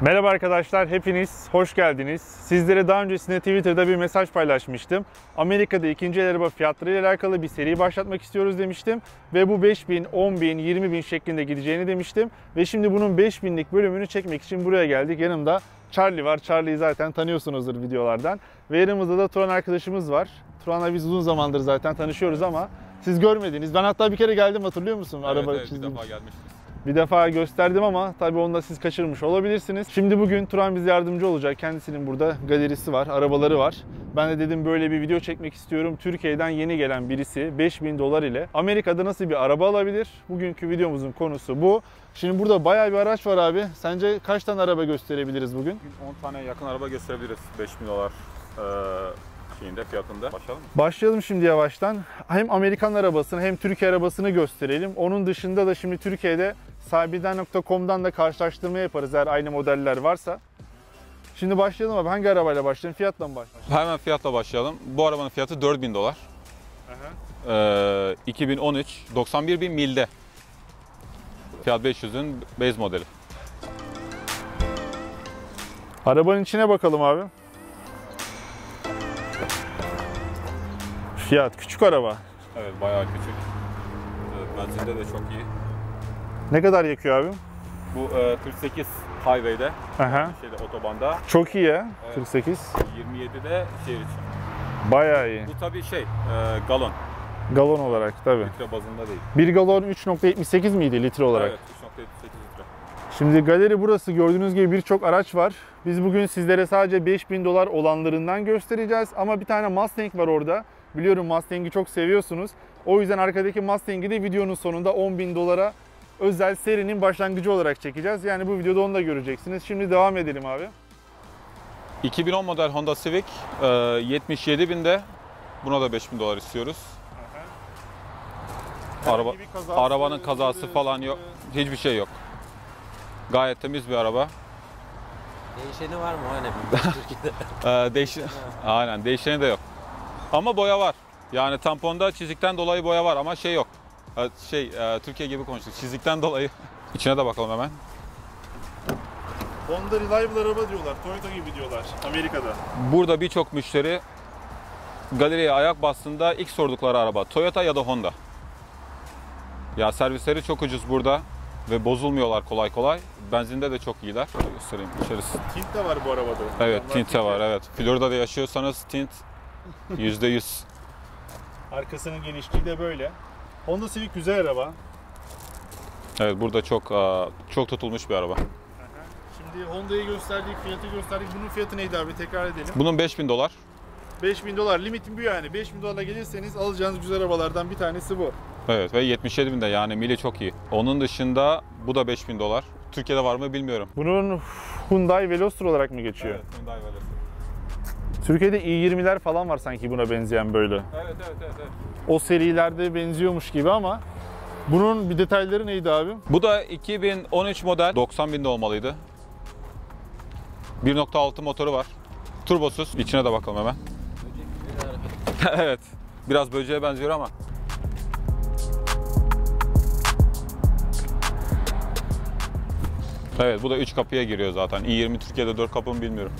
Merhaba arkadaşlar, hepiniz hoş geldiniz. Sizlere daha öncesinde Twitter'da bir mesaj paylaşmıştım. Amerika'da ikinci el araba fiyatları ile alakalı bir seri başlatmak istiyoruz demiştim. Ve bu 5000, 10000, 20000 şeklinde gideceğini demiştim. Ve şimdi bunun 5000'lik bölümünü çekmek için buraya geldik. Yanımda Charlie var. Charlie'yi zaten tanıyorsunuzdur videolardan. Ve yanımızda da Turan arkadaşımız var. Turan'la biz uzun zamandır zaten tanışıyoruz ama siz görmediniz. Ben hatta bir kere geldim hatırlıyor musun? Araba evet, evet, bir defa gelmiştiniz. Bir defa gösterdim ama tabii onu da siz kaçırmış olabilirsiniz. Şimdi bugün Turan bize yardımcı olacak. Kendisinin burada galerisi var, arabaları var. Ben de dedim böyle bir video çekmek istiyorum. Türkiye'den yeni gelen birisi 5000 dolar ile Amerika'da nasıl bir araba alabilir? Bugünkü videomuzun konusu bu. Şimdi burada bayağı bir araç var abi. Sence kaç tane araba gösterebiliriz bugün? 10 tane yakın araba gösterebiliriz 5000 dolar eee, şeyinde fiyatında. Başlayalım mı? Başlayalım şimdi yavaştan. Hem Amerikan arabasını hem Türkiye arabasını gösterelim. Onun dışında da şimdi Türkiye'de sahibinden.com'dan da karşılaştırma yaparız eğer aynı modeller varsa. Şimdi başlayalım abi. Hangi arabayla başlayalım? Fiyatla mı başlayalım? Hemen fiyatla başlayalım. Bu arabanın fiyatı 4000 dolar. Eee 2013 91 bin milde. Fiat 500'ün base modeli. Arabanın içine bakalım abi. Fiyat küçük araba. Evet bayağı küçük. Benzinde de çok iyi. Ne kadar yakıyor abi? Bu eee, 48 highway'de, Aha. şeyde otobanda, Çok iyi ya. Evet. 48. 27'de şehir için. Bayağı iyi. Bu tabii şey, eee, galon, Galon olarak tabii. litre bazında değil. Bir galon 3.78 miydi litre olarak? Evet, 3.78 litre. Şimdi galeri burası. Gördüğünüz gibi birçok araç var. Biz bugün sizlere sadece 5000 dolar olanlarından göstereceğiz. Ama bir tane Mustang var orada. Biliyorum Mustang'i çok seviyorsunuz. O yüzden arkadaki Mustang'i de videonun sonunda 10.000 dolara özel serinin başlangıcı olarak çekeceğiz. Yani bu videoda onu da göreceksiniz. Şimdi devam edelim abi. 2010 model Honda Civic e, 77 binde. Buna da 5000 dolar istiyoruz. Araba, arabanın kazası falan yok. Hiçbir şey yok. Gayet temiz bir araba. Değişeni var mı önemli. Türkiye'de. Ee, değiş Aynen değişeni de yok. Ama boya var. Yani tamponda çizikten dolayı boya var ama şey yok. Şey e, Türkiye gibi konuştuk. Çizikten dolayı. İçine de bakalım hemen. Honda Reliable araba diyorlar. Toyota gibi diyorlar Amerika'da. Burada birçok müşteri galeriye ayak bastığında ilk sordukları araba Toyota ya da Honda. Ya servisleri çok ucuz burada ve bozulmuyorlar kolay kolay. Benzinde de çok iyiler. Şöyle göstereyim içerisi. Tint de var bu arabada. Evet Camlar tint de var evet. Florida'da yaşıyorsanız tint %100. Arkasının genişliği de böyle. Honda Civic güzel araba. Evet burada çok çok tutulmuş bir araba. Şimdi Honda'yı gösterdik, fiyatı gösterdik. Bunun fiyatı neydi abi? Tekrar edelim. Bunun 5000 dolar. 5000 dolar. Limitin bu yani. 5000 dolarla gelirseniz alacağınız güzel arabalardan bir tanesi bu. Evet ve 77 binde yani mili çok iyi. Onun dışında bu da 5000 dolar. Türkiye'de var mı bilmiyorum. Bunun Hyundai Veloster olarak mı geçiyor? Hyundai Veloster. Türkiye'de i20'ler falan var sanki buna benzeyen böyle. Evet evet evet. evet. O serilerde benziyormuş gibi ama bunun bir detayları neydi abi? Bu da 2013 model. 90 binde olmalıydı. 1.6 motoru var. Turbosuz. İçine de bakalım hemen. evet. Biraz böceğe benziyor ama. Evet bu da 3 kapıya giriyor zaten. i20 Türkiye'de 4 kapı mı bilmiyorum.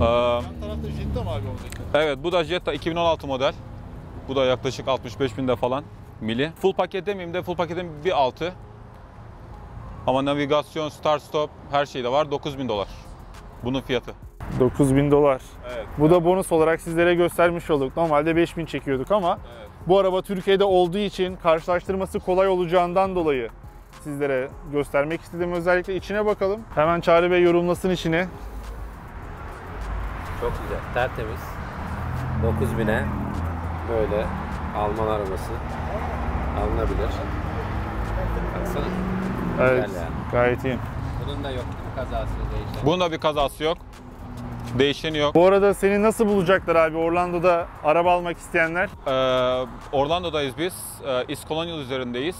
Ee, Yan tarafta Jetta mı abi oradaki? Evet bu da Jetta 2016 model. Bu da yaklaşık 65 binde falan mili. Full paket demeyeyim de full paketin bir altı. Ama navigasyon, start stop her şey de var. 9000 dolar. Bunun fiyatı. 9000 dolar. Evet. Bu da bonus olarak sizlere göstermiş olduk. Normalde 5000 çekiyorduk ama evet. bu araba Türkiye'de olduğu için karşılaştırması kolay olacağından dolayı sizlere göstermek istedim. Özellikle içine bakalım. Hemen Çağrı Bey yorumlasın içini. Çok güzel. Tertemiz. 9000'e böyle Alman arabası alınabilir. Baksana. Evet. Güzel ya. Gayet iyi. Bunun da yok mi kazası değişen? Bunun da bir kazası yok. Değişeni yok. Bu arada seni nasıl bulacaklar abi Orlando'da araba almak isteyenler? Ee, Orlando'dayız biz. Ee, East Colonial üzerindeyiz.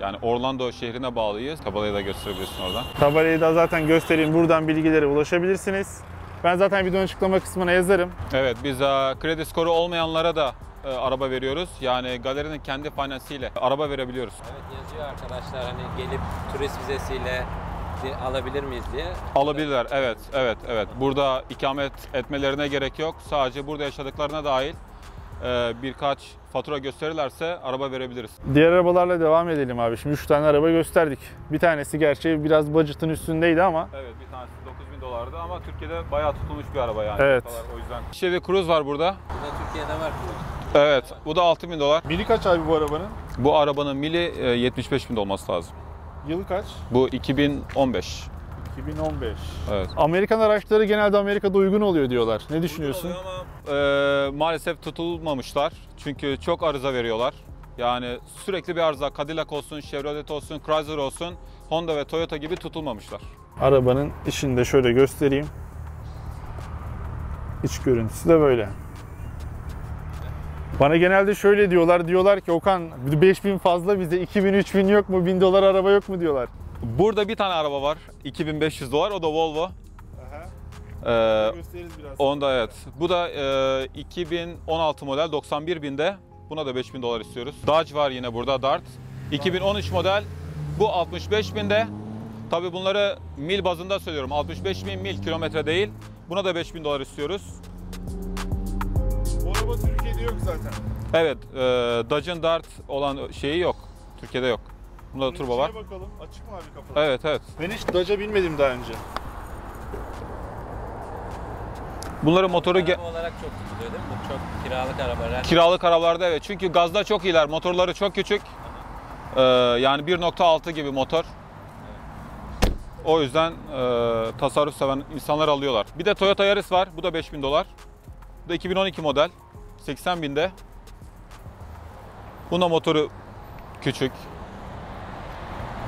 Yani Orlando şehrine bağlıyız. Tabelayı da gösterebilirsin oradan. Tabelayı da zaten göstereyim. Buradan bilgilere ulaşabilirsiniz. Ben zaten videonun açıklama kısmına yazarım. Evet biz e, kredi skoru olmayanlara da e, araba veriyoruz. Yani galerinin kendi finansiyle araba verebiliyoruz. Evet yazıyor arkadaşlar hani gelip turist vizesiyle alabilir miyiz diye. Alabilirler. Evet, evet, evet. Burada ikamet etmelerine gerek yok. Sadece burada yaşadıklarına dahil e, birkaç fatura gösterirlerse araba verebiliriz. Diğer arabalarla devam edelim abi. Şimdi 3 tane araba gösterdik. Bir tanesi gerçi biraz budget'ın üstündeydi ama Evet, bir tanesi 9000 dolardı ama Türkiye'de bayağı tutulmuş bir araba yani. Evet. O yüzden. Chevy Cruze var burada. Bu da Türkiye'de var. Evet, bu da 6000 dolar. Mili kaç abi bu arabanın? Bu arabanın mili e, 75 bin de olması lazım. Yılı kaç? Bu 2015. 2015. Evet. Amerikan araçları genelde Amerika'da uygun oluyor diyorlar. Ne düşünüyorsun? Ama e, maalesef tutulmamışlar. Çünkü çok arıza veriyorlar. Yani sürekli bir arıza. Cadillac olsun, Chevrolet olsun, Chrysler olsun, Honda ve Toyota gibi tutulmamışlar. Arabanın içini de şöyle göstereyim. İç görüntüsü de böyle. Bana genelde şöyle diyorlar. Diyorlar ki Okan 5000 fazla bize 2000 3000 yok mu? 1000 dolar araba yok mu diyorlar. Burada bir tane araba var. 2500 dolar. O da Volvo. Aha. Ee, Gösteririz biraz. onda evet. Bu da e, 2016 model 91 binde. Buna da 5000 dolar istiyoruz. Dodge var yine burada Dart. 2013 model. Bu 65 binde. Tabii bunları mil bazında söylüyorum. 65 bin mil kilometre değil. Buna da 5000 dolar istiyoruz. Bu araba Türkiye'de yok zaten. Evet, e, Dodge'ın Dart olan şeyi yok. Türkiye'de yok. Bunda da turbo var. bakalım. Açık mı abi kafalar? Evet, evet. Ben hiç Dodge'a binmedim daha önce. Bunların motoru Araba olarak çok tutuluyor değil mi? Bu çok kiralık araba. Yani kiralık arabalarda evet. Çünkü gazda çok iyiler. Motorları çok küçük. Ee, yani 1.6 gibi motor. O yüzden e, tasarruf seven insanlar alıyorlar. Bir de Toyota Yaris var. Bu da 5000 dolar. Bu da 2012 model. 80 binde. Bunda motoru küçük.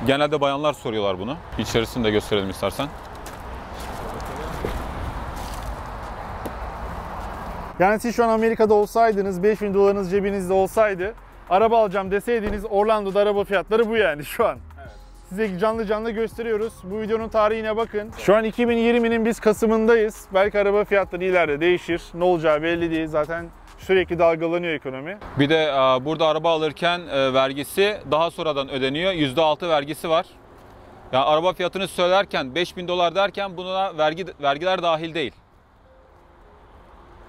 Genelde bayanlar soruyorlar bunu. İçerisini de gösterelim istersen. Yani siz şu an Amerika'da olsaydınız, 5000 dolarınız cebinizde olsaydı, araba alacağım deseydiniz Orlando'da araba fiyatları bu yani şu an. Size canlı canlı gösteriyoruz. Bu videonun tarihine bakın. Şu an 2020'nin biz Kasım'ındayız. Belki araba fiyatları ileride değişir. Ne olacağı belli değil. Zaten sürekli dalgalanıyor ekonomi. Bir de e, burada araba alırken e, vergisi daha sonradan ödeniyor. %6 vergisi var. Yani araba fiyatını söylerken 5000 dolar derken buna vergi vergiler dahil değil.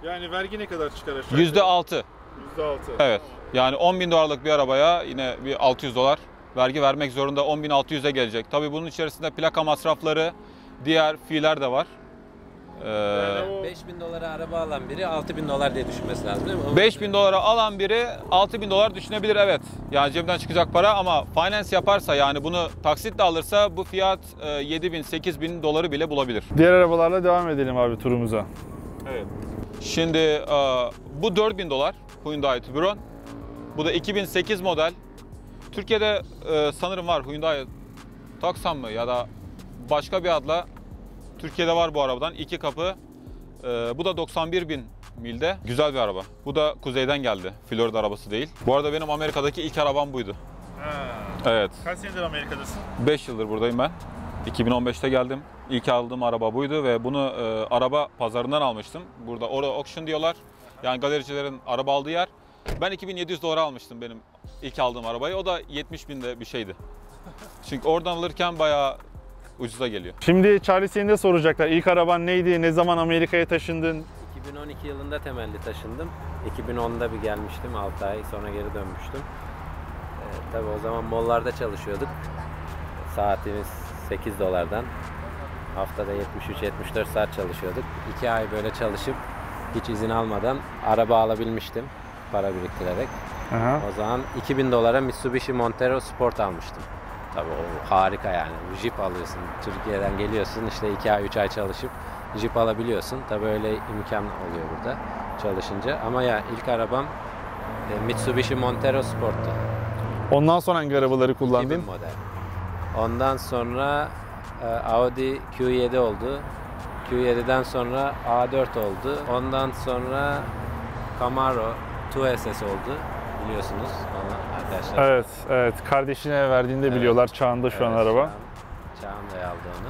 Yani vergi ne kadar çıkar aşağı %6. %6. Evet. Yani 10 bin dolarlık bir arabaya yine bir 600 dolar vergi vermek zorunda 10.600'e gelecek. Tabii bunun içerisinde plaka masrafları, diğer fiiller de var. Ee, Yani o 5000 dolara araba alan biri 6000 dolar diye düşünmesi lazım değil mi? O- 5000 dolara alan biri 6000 dolar düşünebilir evet. Yani cebden çıkacak para ama finance yaparsa yani bunu taksitle alırsa bu fiyat e, 7000 8000 doları bile bulabilir. diğer arabalarla devam edelim abi turumuza. Evet. Şimdi e, bu 4000 dolar Hyundai Tiburon. Bu da 2008 model. Türkiye'de e, sanırım var Hyundai Tucson mı ya da başka bir adla Türkiye'de var bu arabadan. iki kapı. E, bu da 91 bin milde. Güzel bir araba. Bu da kuzeyden geldi. Florida arabası değil. Bu arada benim Amerika'daki ilk arabam buydu. Evet. Kaç senedir Amerika'dasın? 5 yıldır buradayım ben. 2015'te geldim. İlk aldığım araba buydu ve bunu e, araba pazarından almıştım. Burada Oro Auction diyorlar. Yani galericilerin araba aldığı yer. Ben 2700 dolara almıştım benim ilk aldığım arabayı. O da 70 binde bir şeydi. Çünkü oradan alırken bayağı ucuza geliyor. Şimdi Charlie seni de soracaklar. İlk araban neydi? Ne zaman Amerika'ya taşındın? 2012 yılında temelli taşındım. 2010'da bir gelmiştim. 6 ay sonra geri dönmüştüm. Ee, tabii o zaman mollarda çalışıyorduk. Saatimiz 8 dolardan. Haftada 73-74 saat çalışıyorduk. 2 ay böyle çalışıp hiç izin almadan araba alabilmiştim. Para biriktirerek. Aha. O zaman 2000 dolara Mitsubishi Montero Sport almıştım. Tabii o harika yani. Jeep alıyorsun. Türkiye'den geliyorsun işte 2 ay 3 ay çalışıp Jeep alabiliyorsun. Tabii öyle imkan oluyor burada çalışınca. Ama ya ilk arabam e, Mitsubishi Montero Sport'tu. Ondan sonra hangi arabaları 2000 kullandın? model. Ondan sonra e, Audi Q7 oldu. Q7'den sonra A4 oldu. Ondan sonra Camaro 2SS oldu. Biliyorsunuz onu arkadaşlar. Evet, evet. Kardeşine verdiğinde Evet. biliyorlar çağında şu an Evet, araba. Çağan, Çağan Bey aldı onu.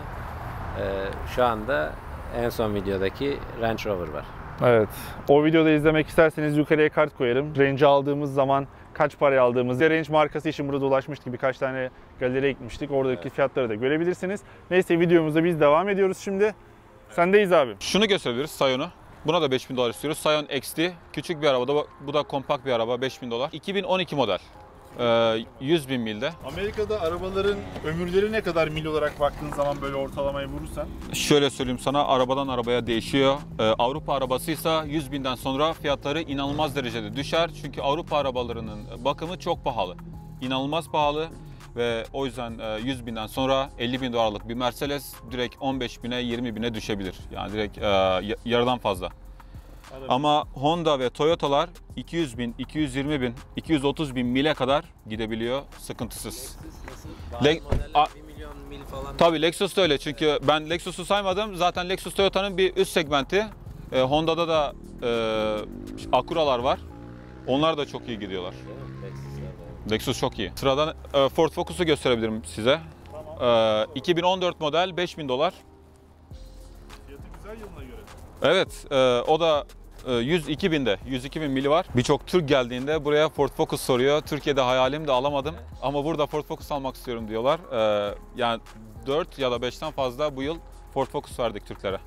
Ee, şu anda en son videodaki Range Rover var. Evet. O videoda izlemek isterseniz yukarıya kart koyarım. Range aldığımız zaman kaç paraya aldığımızı, Range markası için burada dolaşmıştık. Birkaç tane galeriye gitmiştik. Oradaki fiyatları da görebilirsiniz. Neyse videomuzda biz devam ediyoruz şimdi. Sendeyiz abi. Şunu gösterebiliriz Scion'u. Buna da 5000 dolar istiyoruz. Scion XT küçük bir araba da bu da kompakt bir araba 5000 dolar. 2012 model. Ee, 100 bin milde. Amerika'da arabaların ömürleri ne kadar mil olarak baktığın zaman böyle ortalamayı vurursan? Şöyle söyleyeyim sana arabadan arabaya değişiyor. Ee, Avrupa arabasıysa 100 binden sonra fiyatları inanılmaz derecede düşer. Çünkü Avrupa arabalarının bakımı çok pahalı. İnanılmaz pahalı ve o yüzden e, 100 binden sonra 50 bin dolarlık bir Mercedes direkt 15 bine 20 bine düşebilir. Yani direkt e, ya- yarıdan fazla. Ama Honda ve Toyota'lar 200 bin, 220 bin, 230 bin mile kadar gidebiliyor sıkıntısız. Le- modeller A- 1 milyon mil falan. Tabii Lexus da öyle çünkü ben Lexus'u saymadım. Zaten Lexus Toyota'nın bir üst segmenti. E, Honda'da da e, Acura'lar var. Onlar da çok iyi gidiyorlar. Lexus'larda. Lexus çok iyi. Sıradan e, Ford Focus'u gösterebilirim size. E, 2014 model 5000 dolar. Fiyatı güzel yılına göre. Evet e, o da e, 102 binde, 102 bin mili var. Birçok Türk geldiğinde buraya Ford Focus soruyor. Türkiye'de hayalim de alamadım ama burada Ford Focus almak istiyorum diyorlar. E, yani 4 ya da 5'ten fazla bu yıl Ford Focus verdik Türklere.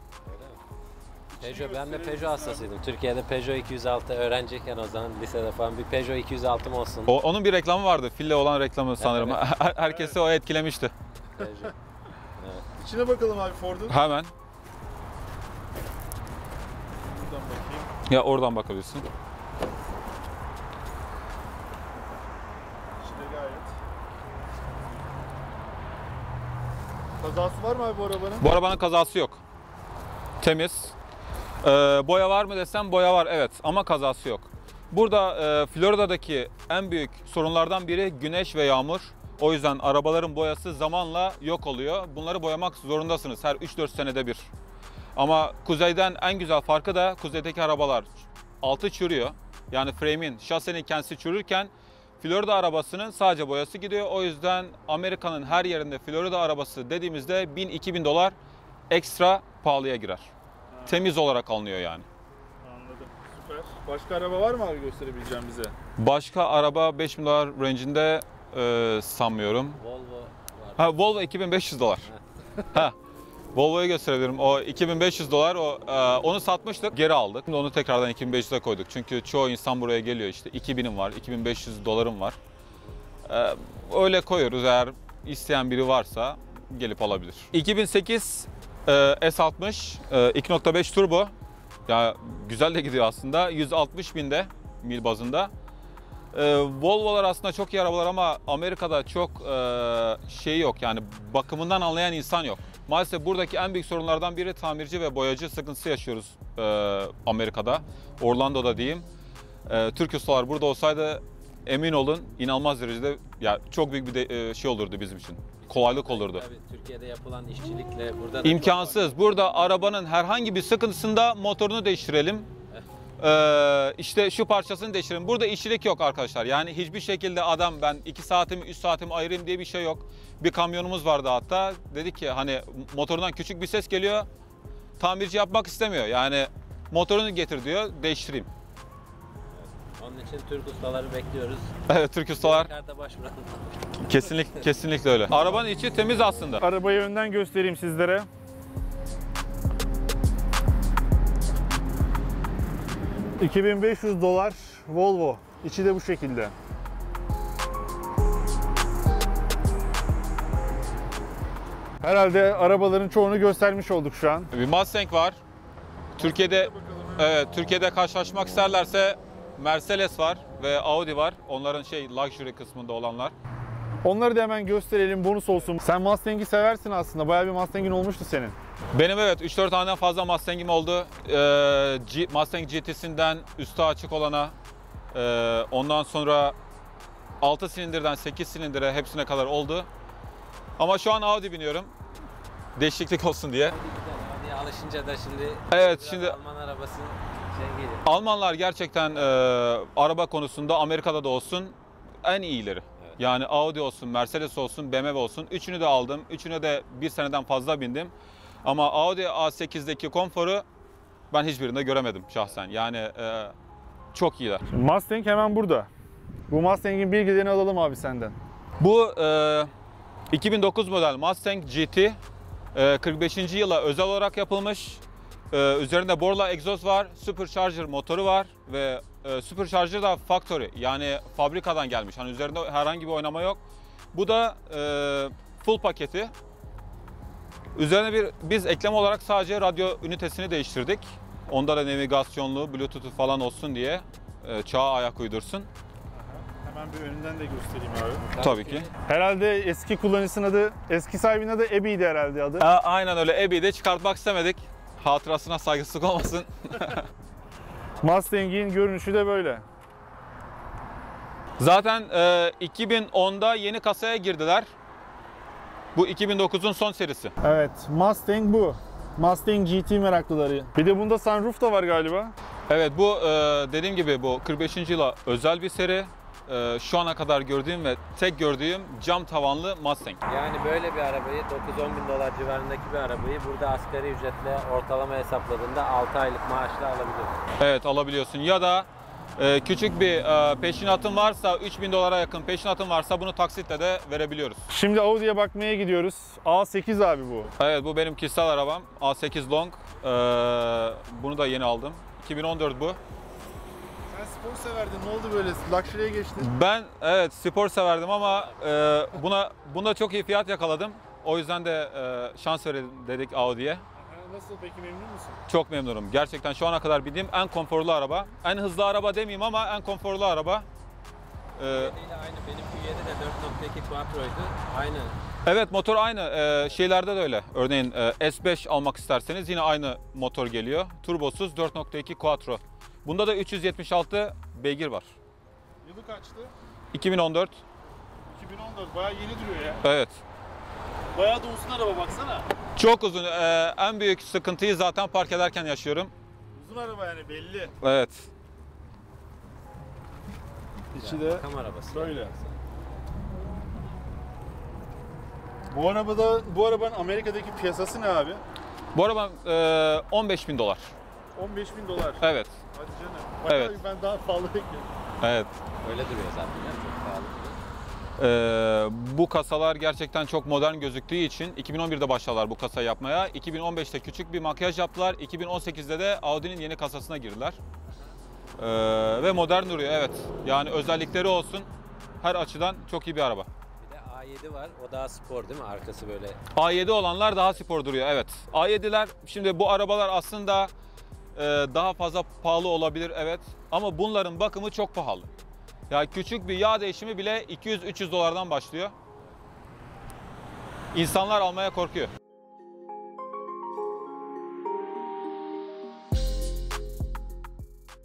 Peugeot, ben de Peugeot hastasıydım. Türkiye'de Peugeot 206 öğrenciyken o zaman lisede falan bir Peugeot 206 mı olsun? O, onun bir reklamı vardı. Fille olan reklamı sanırım. Her- Herkesi o etkilemişti. Peugeot. İçine bakalım abi Ford'un. Hemen. Buradan bakayım. Ya oradan bakabilirsin. Kazası var mı abi bu arabanın? Bu arabanın kazası yok. Temiz. Ee, boya var mı desem boya var evet ama kazası yok. Burada e, Florida'daki en büyük sorunlardan biri güneş ve yağmur. O yüzden arabaların boyası zamanla yok oluyor. Bunları boyamak zorundasınız her 3-4 senede bir. Ama kuzeyden en güzel farkı da kuzeydeki arabalar altı çürüyor. Yani frame'in, şasenin kendisi çürürken Florida arabasının sadece boyası gidiyor. O yüzden Amerika'nın her yerinde Florida arabası dediğimizde 1000-2000 dolar ekstra pahalıya girer. Temiz olarak alınıyor yani. Anladım. Süper. Başka araba var mı abi gösterebileceğim bize? Başka araba 5000 dolar range'inde e, sanmıyorum. Volvo var. Ha Volvo 2500 dolar. ha. Volvo'yu gösterebilirim. O 2500 dolar o e, onu satmıştık, geri aldık. Şimdi onu tekrardan 2500'e koyduk. Çünkü çoğu insan buraya geliyor işte 2000'im var, 2500 dolarım var. E, öyle koyuyoruz eğer isteyen biri varsa gelip alabilir. 2008 e, S60 e, 2.5 turbo. Ya güzel de gidiyor aslında. 160 binde mil bazında. Ee, Volvo'lar aslında çok iyi arabalar ama Amerika'da çok e, şey yok yani bakımından anlayan insan yok. Maalesef buradaki en büyük sorunlardan biri tamirci ve boyacı sıkıntısı yaşıyoruz e, Amerika'da. Orlando'da diyeyim. E, Türk ustalar burada olsaydı emin olun inanılmaz derecede ya çok büyük bir de, e, şey olurdu bizim için. Kolaylık olurdu. Tabii Türkiye'de yapılan işçilikle burada da İmkansız. Burada arabanın herhangi bir sıkıntısında motorunu değiştirelim. Ee, işte şu parçasını değiştirelim. Burada işçilik yok arkadaşlar. Yani hiçbir şekilde adam ben 2 saatimi 3 saatimi ayırayım diye bir şey yok. Bir kamyonumuz vardı hatta. Dedi ki hani motorundan küçük bir ses geliyor. Tamirci yapmak istemiyor. Yani motorunu getir diyor. Değiştireyim. Onun için Türk ustaları bekliyoruz. Evet Türk ustalar kesinlikle kesinlikle öyle. Arabanın içi temiz aslında. Arabayı önden göstereyim sizlere. ...2500 dolar Volvo. İçi de bu şekilde. Herhalde arabaların çoğunu göstermiş olduk şu an. Bir Mustang var. Türkiye'de evet Türkiye'de karşılaşmak isterlerse Mercedes var ve Audi var. Onların şey luxury kısmında olanlar. Onları da hemen gösterelim bonus olsun. Sen Mustang'i seversin aslında. Bayağı bir Mustang'in olmuştu senin. Benim evet 3-4 taneden fazla Mustang'im oldu. Ee, G- Mustang GT'sinden üstü açık olana, e, ondan sonra 6 silindirden 8 silindire hepsine kadar oldu. Ama şu an Audi biniyorum. Değişiklik olsun diye. Hadi alışınca da şimdi Evet, şimdi- Alman arabası. Almanlar gerçekten e, araba konusunda Amerika'da da olsun en iyileri. Yani Audi olsun, Mercedes olsun, BMW olsun. Üçünü de aldım. Üçüne de bir seneden fazla bindim. Ama Audi A8'deki konforu ben hiçbirinde göremedim şahsen. Yani e, çok iyiler. Mustang hemen burada. Bu Mustang'in bilgilerini alalım abi senden. Bu e, 2009 model Mustang GT. E, 45. yıla özel olarak yapılmış. E, üzerinde Borla egzoz var, Supercharger motoru var ve e, Supercharger da factory yani fabrikadan gelmiş. Hani üzerinde herhangi bir oynama yok. Bu da e, full paketi. Üzerine bir biz ekleme olarak sadece radyo ünitesini değiştirdik. Onda da navigasyonlu, bluetooth'u falan olsun diye e, çağa ayak uydursun. Hemen bir önünden de göstereyim abi. Tabii ki. Herhalde eski kullanıcısının adı, eski sahibinin adı Ebi'ydi herhalde adı. A- aynen öyle. Ebi'yi de çıkartmak istemedik. Hatırasına saygısızlık olmasın. Mustang'in görünüşü de böyle. Zaten e, 2010'da yeni kasaya girdiler. Bu 2009'un son serisi. Evet, Mustang bu. Mustang GT meraklıları. Bir de bunda sunroof da var galiba. Evet bu e, dediğim gibi bu 45. yıla özel bir seri. E, şu ana kadar gördüğüm ve tek gördüğüm cam tavanlı Mustang. Yani böyle bir arabayı 9-10 bin dolar civarındaki bir arabayı burada asgari ücretle ortalama hesapladığında 6 aylık maaşla alabiliyorsun. Evet alabiliyorsun ya da e, küçük bir e, peşinatın varsa 3000 dolara yakın peşinatın varsa bunu taksitle de verebiliyoruz. Şimdi Audi'ye bakmaya gidiyoruz. A8 abi bu. Evet bu benim kişisel arabam A8 Long. E, bunu da yeni aldım. 2014 bu. Spor severdin. Ne oldu böyle? Luxury'e geçtin. Ben evet spor severdim ama e, buna bunda çok iyi fiyat yakaladım. O yüzden de e, şans verelim dedik Audi'ye. Nasıl peki memnun musun? Çok memnunum. Gerçekten şu ana kadar bindiğim en konforlu araba. En hızlı araba demeyeyim ama en konforlu araba. E, Yediyle aynı benim Q7 de 4.2 Quattro'ydu. Aynı. evet motor aynı. E, şeylerde de öyle. Örneğin e, S5 almak isterseniz yine aynı motor geliyor. Turbosuz 4.2 Quattro. Bunda da 376 beygir var. Yılı kaçtı? 2014. 2014. Bayağı yeni duruyor ya. Evet. Bayağı da uzun araba baksana. Çok uzun. E, en büyük sıkıntıyı zaten park ederken yaşıyorum. Uzun araba yani belli. Evet. İçi de arabası. böyle. Bu arabada, bu arabanın Amerika'daki piyasası ne abi? Bu araba e, 15 bin dolar. 15 bin dolar. Evet. Hadi canım. Bayağı Evet. ben daha pahalı bekliyorum. Evet. Öyle duruyor zaten. ya, Çok pahalı. E, bu kasalar gerçekten çok modern gözüktüğü için 2011'de başladılar bu kasayı yapmaya. 2015'te küçük bir makyaj yaptılar. 2018'de de Audi'nin yeni kasasına girdiler. E, ve modern duruyor evet. Yani özellikleri olsun. Her açıdan çok iyi bir araba. Bir de A7 var. O daha spor değil mi? Arkası böyle A7 olanlar daha spor duruyor evet. A7'ler şimdi bu arabalar aslında daha fazla pahalı olabilir evet. Ama bunların bakımı çok pahalı. Ya küçük bir yağ değişimi bile 200-300 dolardan başlıyor. İnsanlar almaya korkuyor.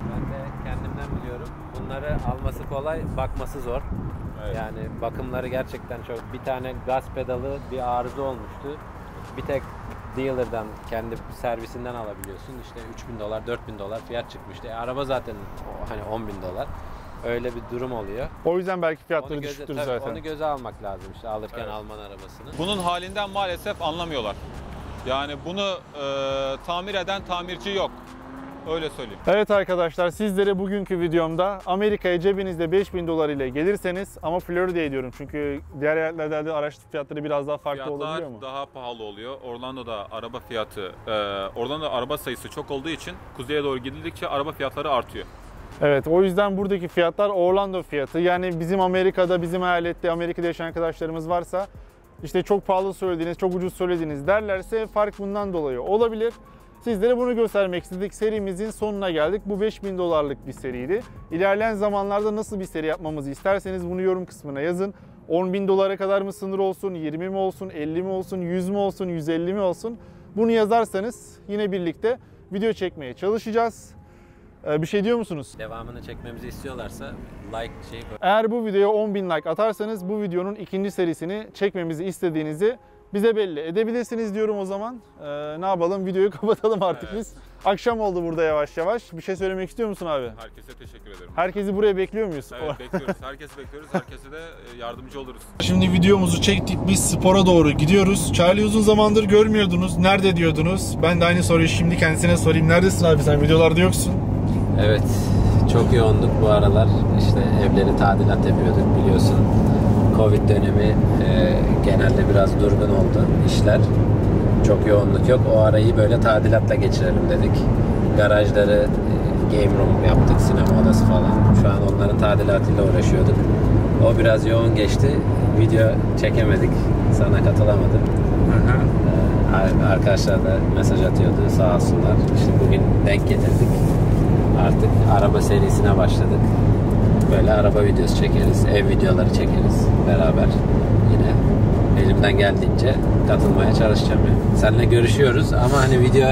Ben de kendimden biliyorum. Bunları alması kolay, bakması zor. Evet. Yani bakımları gerçekten çok. Bir tane gaz pedalı bir arıza olmuştu. Bir tek dealer'dan, kendi servisinden alabiliyorsun. İşte 3000 dolar, 4000 dolar fiyat çıkmıştı. E, araba zaten hani 10 bin dolar. Öyle bir durum oluyor. O yüzden belki fiyatları Onu göze, düşüktür tabii zaten. onu göze almak lazım işte alırken Evet. Alman arabasını. Bunun halinden maalesef anlamıyorlar. Yani bunu e, tamir eden tamirci yok. Öyle söyleyeyim. Evet arkadaşlar sizlere bugünkü videomda Amerika'ya cebinizde 5000 dolar ile gelirseniz ama Florida'ya diyorum çünkü diğer yerlerde araç fiyatları biraz daha farklı olabiliyor Fiyatlar mu? daha pahalı oluyor. Orlando'da araba fiyatı, e, Orlando'da araba sayısı çok olduğu için kuzeye doğru gidildikçe araba fiyatları artıyor. Evet o yüzden buradaki fiyatlar Orlando fiyatı. Yani bizim Amerika'da, bizim eyalette, Amerika'da yaşayan arkadaşlarımız varsa işte çok pahalı söylediğiniz, çok ucuz söylediğiniz derlerse fark bundan dolayı olabilir. Sizlere bunu göstermek istedik. Serimizin sonuna geldik. Bu 5000 dolarlık bir seriydi. İlerleyen zamanlarda nasıl bir seri yapmamızı isterseniz bunu yorum kısmına yazın. 10 bin dolara kadar mı sınır olsun, 20 mi olsun, 50 mi olsun, 100 mü olsun, 150 mi olsun? Bunu yazarsanız yine birlikte video çekmeye çalışacağız. Ee, bir şey diyor musunuz? Devamını çekmemizi istiyorlarsa like şey Eğer bu videoya 10.000 like atarsanız bu videonun ikinci serisini çekmemizi istediğinizi bize belli edebilirsiniz diyorum o zaman. Ee, ne yapalım videoyu kapatalım artık Evet. biz. Akşam oldu burada yavaş yavaş. Bir şey söylemek istiyor musun abi? Herkese teşekkür ederim. Herkesi buraya bekliyor muyuz? Evet bekliyoruz. Herkesi bekliyoruz. Herkese de e, yardımcı oluruz. Şimdi videomuzu çektik biz spora doğru gidiyoruz. Charlie uzun zamandır görmüyordunuz. Nerede diyordunuz? Ben de aynı soruyu şimdi kendisine sorayım. Neredesin abi sen videolarda yoksun? Evet. Çok yoğunduk bu aralar. İşte evleri tadilat yapıyorduk biliyorsun. Covid dönemi e, genelde biraz durgun oldu işler. Çok yoğunluk yok. O arayı böyle tadilatla geçirelim dedik. Garajları e, game room yaptık, sinema odası falan. Şu an onların tadilatıyla uğraşıyorduk. O biraz yoğun geçti. Video çekemedik. Sana katılamadım. Ee, ar- Arkadaşlar da mesaj atıyordu sağ olsunlar. İşte bugün denk getirdik. Artık araba serisine başladık. Böyle araba videosu çekeriz, ev videoları çekeriz beraber. Yine elimden geldiğince katılmaya çalışacağım yani. Seninle görüşüyoruz ama hani video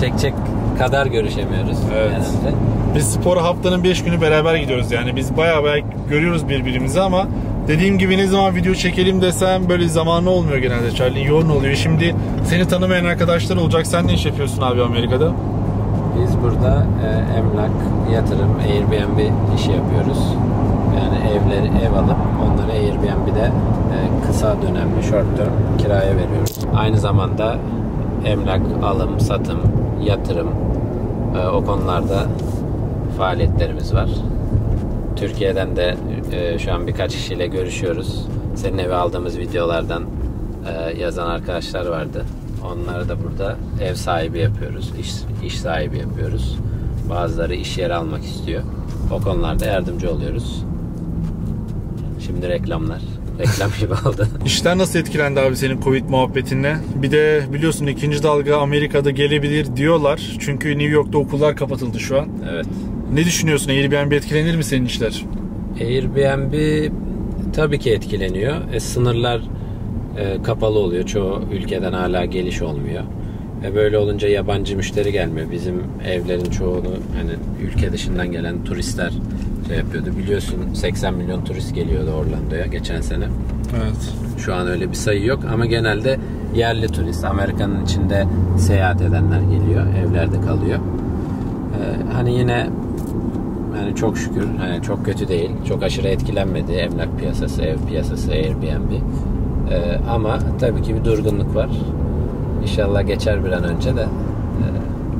çekecek kadar görüşemiyoruz Evet. genelde. Biz spora haftanın 5 günü beraber gidiyoruz yani. Biz bayağı bayağı görüyoruz birbirimizi ama dediğim gibi ne zaman video çekelim desem böyle zamanı olmuyor genelde Charlie. Yoğun oluyor. Şimdi seni tanımayan arkadaşlar olacak. Sen ne iş yapıyorsun abi Amerika'da? Biz burada e, emlak, yatırım, Airbnb işi yapıyoruz. Yani evleri ev alıp onları Airbnb'de e, kısa dönemli short term kiraya veriyoruz. Aynı zamanda emlak, alım, satım, yatırım e, o konularda faaliyetlerimiz var. Türkiye'den de e, şu an birkaç kişiyle görüşüyoruz. Senin eve aldığımız videolardan e, yazan arkadaşlar vardı. Onları da burada ev sahibi yapıyoruz, iş, iş sahibi yapıyoruz. Bazıları iş yeri almak istiyor. O konularda yardımcı oluyoruz. Şimdi reklamlar. Reklam gibi oldu. İşler nasıl etkilendi abi senin Covid muhabbetinle? Bir de biliyorsun ikinci dalga Amerika'da gelebilir diyorlar. Çünkü New York'ta okullar kapatıldı şu an. evet. Ne düşünüyorsun? Airbnb etkilenir mi senin işler? Airbnb tabii ki etkileniyor. E, sınırlar e, kapalı oluyor. Çoğu ülkeden hala geliş olmuyor. Ve böyle olunca yabancı müşteri gelmiyor. Bizim evlerin çoğunu hani ülke dışından gelen turistler şey yapıyordu. Biliyorsun 80 milyon turist geliyordu Orlando'ya geçen sene. Evet. Şu an öyle bir sayı yok ama genelde yerli turist, Amerika'nın içinde seyahat edenler geliyor, evlerde kalıyor. Ee, hani yine yani çok şükür hani çok kötü değil, çok aşırı etkilenmedi emlak piyasası, ev piyasası, Airbnb. Ee, ama tabii ki bir durgunluk var. İnşallah geçer bir an önce de e,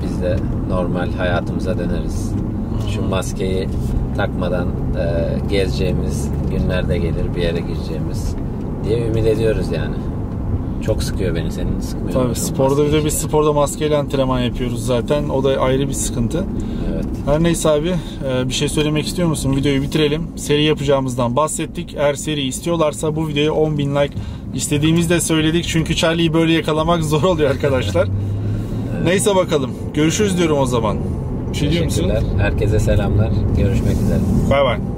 biz de normal hayatımıza döneriz. Şu maskeyi takmadan e, gezeceğimiz günlerde gelir bir yere gireceğimiz diye ümit ediyoruz yani. Çok sıkıyor beni senin sıkmıyor. Tabii sporda bir de biz sporda maskeyle antrenman yapıyoruz zaten. O da ayrı bir sıkıntı. Her neyse abi e, bir şey söylemek istiyor musun? Videoyu bitirelim. Seri yapacağımızdan bahsettik. Eğer seri istiyorlarsa bu videoya 10.000 like istediğimizi de söyledik. Çünkü Charlie'yi böyle yakalamak zor oluyor arkadaşlar. Neyse bakalım. Görüşürüz diyorum o zaman. Bir şey diyor musun? Herkese selamlar. Görüşmek üzere. Bay bay.